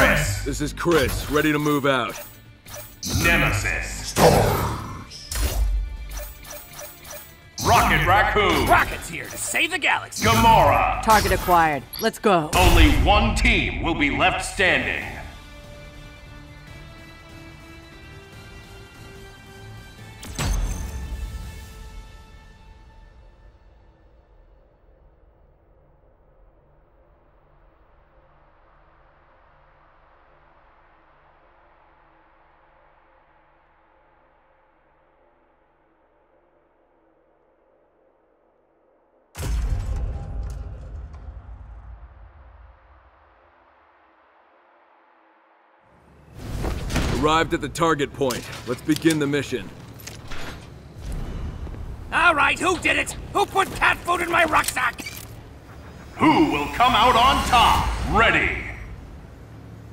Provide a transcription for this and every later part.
This is Chris, ready to move out. Nemesis. Stars. Rocket Raccoon. Rocket's here to save the galaxy. Gamora. Target acquired. Let's go. Only one team will be left standing. Arrived at the target point. Let's begin the mission. All right, who did it? Who put cat food in my rucksack? Who will come out on top? Ready.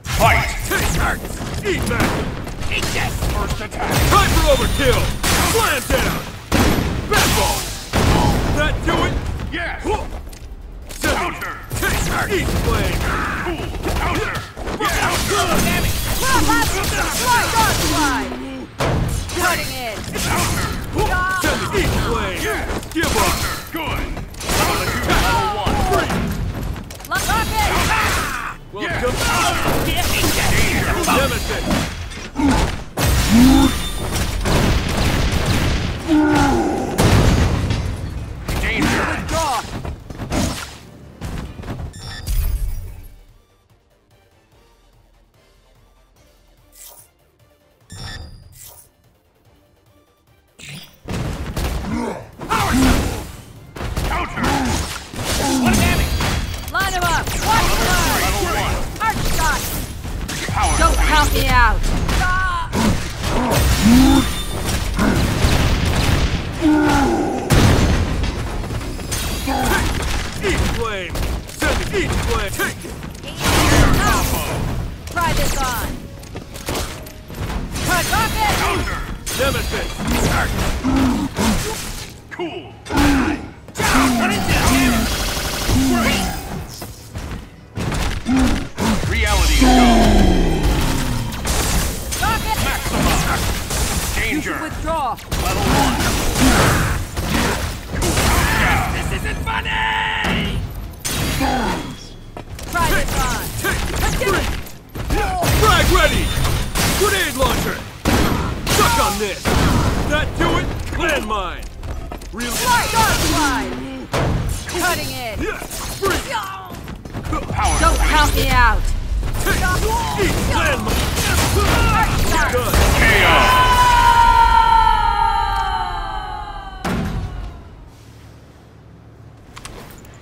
Fight. This hurts! Eat that! Eat this! First attack. Time for overkill! Slam down! Batball! That do it? Yes. Send it! Counter. Eat flame! Cool. Counter. Damn it! Slide, dog slide! Cutting it! Count me out! Eat flame! Send it! Eat flame! Take it! Try this on! Cut rocket! Counter. Nemesis! Cool. What is this? Reality Withdraw! Level one. This isn't funny! Try this! Let's get it! Frag ready! Grenade launcher! Suck on this! That do it? Landmine! Real slide! Cutting it! Power! Don't count me out!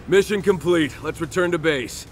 Mission complete. Let's return to base.